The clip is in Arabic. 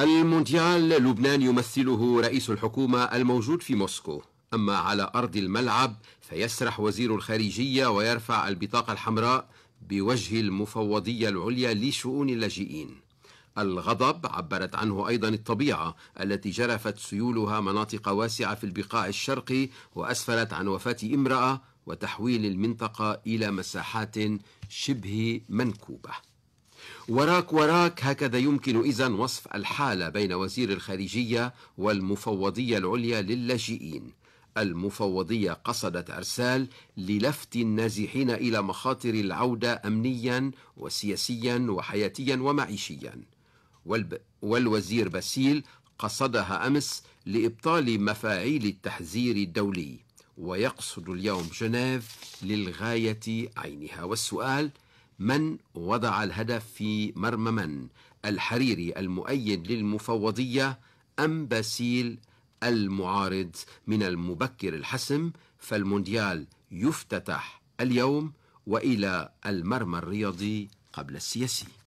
المونديال لبنان يمثله رئيس الحكومة الموجود في موسكو. أما على أرض الملعب فيسرح وزير الخارجية ويرفع البطاقة الحمراء بوجه المفوضية العليا لشؤون اللاجئين. الغضب عبرت عنه أيضا الطبيعة التي جرفت سيولها مناطق واسعة في البقاع الشرقي وأسفرت عن وفاة امرأة وتحويل المنطقة إلى مساحات شبه منكوبة. وراك وراك هكذا يمكن إذا وصف الحالة بين وزير الخارجية والمفوضية العليا للاجئين. المفوضية قصدت أرسال للفت النازحين إلى مخاطر العودة أمنيا وسياسيا وحياتيا ومعيشيا. والوزير باسيل قصدها أمس لإبطال مفاعيل التحذير الدولي. ويقصد اليوم جنيف للغاية عينها. والسؤال من وضع الهدف في مرمى من؟ الحريري المؤيد للمفوضية أم باسيل المعارض؟ من المبكر الحسم فالمونديال يفتتح اليوم وإلى المرمى الرياضي قبل السياسي.